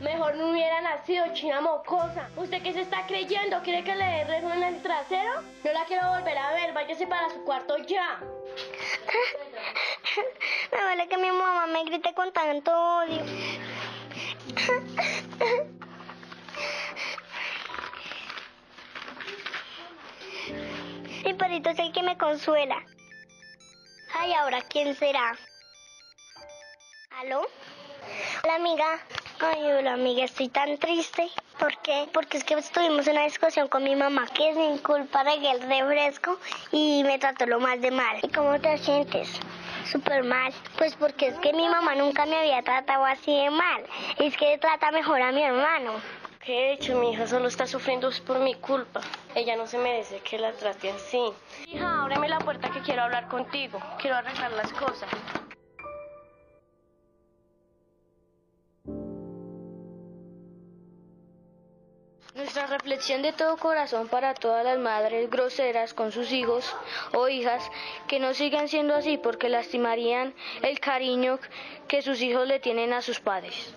mejor no hubiera nacido china mocosa. ¿Usted qué se está creyendo? ¿Quiere que le dé en el trasero? No la quiero volver a ver, váyase para su cuarto ya. Me duele que mi mamá me grite con tanto odio. Mi perrito es el que me consuela. Ay, ahora, ¿quién será? ¿Aló? Hola, amiga. Ay, hola, amiga, estoy tan triste. ¿Por qué? Porque es que tuvimos una discusión con mi mamá que sin culpa regué el refresco y me trató lo más de mal. ¿Y cómo te sientes? Súper mal. Pues porque es que mi mamá nunca me había tratado así de mal. Es que trata mejor a mi hermano. ¿Qué he hecho? Mi hija solo está sufriendo por mi culpa. Ella no se merece que la trate así. Hija, ábreme la puerta que quiero hablar contigo. Quiero arreglar las cosas. Nuestra reflexión de todo corazón para todas las madres groseras con sus hijos o hijas que no sigan siendo así porque lastimarían el cariño que sus hijos le tienen a sus padres.